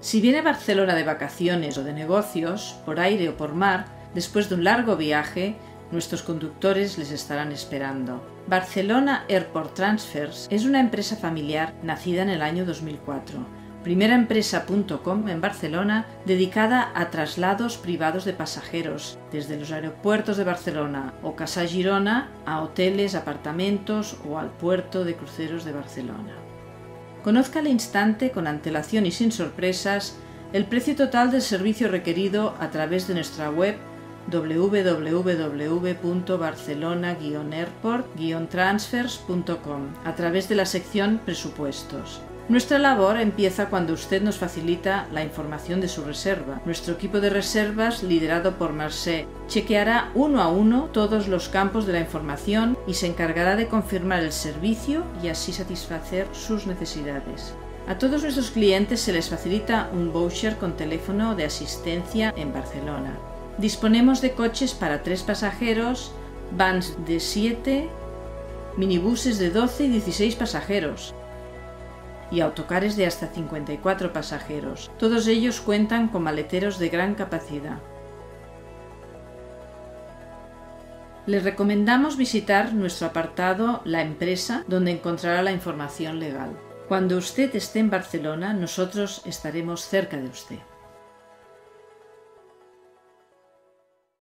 Si viene a Barcelona de vacaciones o de negocios, por aire o por mar, después de un largo viaje, nuestros conductores les estarán esperando. Barcelona Airport Transfers es una empresa familiar nacida en el año 2004 primeraempresa.com en Barcelona dedicada a traslados privados de pasajeros desde los aeropuertos de Barcelona o Casa Girona a hoteles, apartamentos o al puerto de cruceros de Barcelona. Conozca al instante, con antelación y sin sorpresas, el precio total del servicio requerido a través de nuestra web www.barcelona-airport-transfers.com a través de la sección Presupuestos. Nuestra labor empieza cuando usted nos facilita la información de su reserva. Nuestro equipo de reservas, liderado por Marcé, chequeará uno a uno todos los campos de la información y se encargará de confirmar el servicio y así satisfacer sus necesidades. A todos nuestros clientes se les facilita un voucher con teléfono de asistencia en Barcelona. Disponemos de coches para tres pasajeros, vans de 7, minibuses de 12 y 16 pasajeros, y autocares de hasta 54 pasajeros. Todos ellos cuentan con maleteros de gran capacidad. Les recomendamos visitar nuestro apartado La empresa, donde encontrará la información legal. Cuando usted esté en Barcelona, nosotros estaremos cerca de usted.